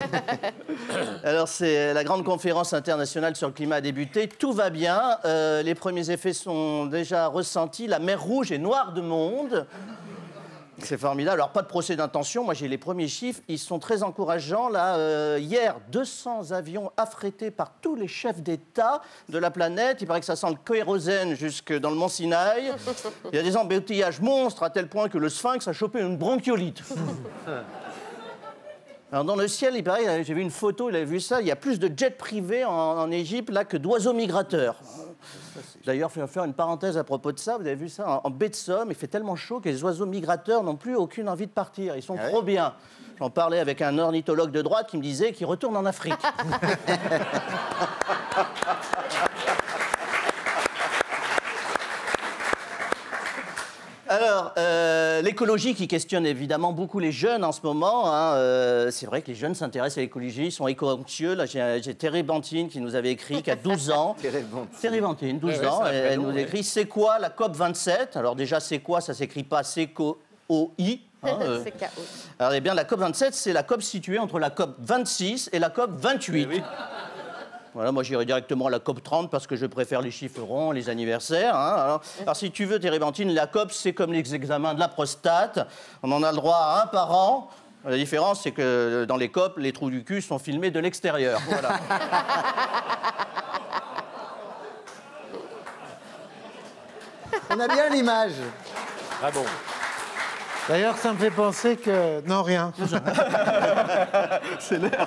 Alors, c'est la grande conférence internationale sur le climat a débuté. Tout va bien. Euh, les premiers effets sont déjà ressentis. La mer Rouge est noire de monde. C'est formidable. Alors, pas de procès d'intention. Moi, j'ai les premiers chiffres. Ils sont très encourageants. Là, euh, hier, 200 avions affrétés par tous les chefs d'État de la planète. Il paraît que ça sent le kérosène jusque dans le Mont Sinaï. Il y a des embouteillages monstres à tel point que le sphinx a chopé une bronchiolite. Alors dans le ciel, il paraît, j'ai vu une photo, il avait vu ça, il y a plus de jets privés en, en Égypte là que d'oiseaux migrateurs. D'ailleurs, je vais faire une parenthèse à propos de ça. Vous avez vu ça en, en baie de Somme, il fait tellement chaud que les oiseaux migrateurs n'ont plus aucune envie de partir. Ils sont Ah trop bien. J'en parlais avec un ornithologue de droite qui me disait qu'il retourne en Afrique. Alors, euh, l'écologie qui questionne évidemment beaucoup les jeunes en ce moment. hein, euh, c'est vrai que les jeunes s'intéressent à l'écologie, ils sont éco-anxieux. Là, j'ai Thérèse Bantine qui nous avait écrit qu'à 12 ans. Thérèse Bantine. Thérèse Bantine, 12 Ouais, ouais, ans. elle, nous ouais. écrit C'est quoi la COP 27 Alors, déjà, c'est quoi? Ça s'écrit pas C-O-I. hein, euh. Alors, eh bien, la COP 27, c'est la COP située entre la COP 26 et la COP 28. Voilà, moi j'irai directement à la COP 30 parce que je préfère les chiffres ronds, les anniversaires. hein. Alors, alors, si tu veux, Térébenthine, la COP c'est comme les examens de la prostate. On en a le droit à un par an. La différence, c'est que dans les COP, les trous du cul sont filmés de l'extérieur. Voilà. On a bien l'image. Ah bon? D'ailleurs, ça me fait penser que. Non, rien. c'est l'heure.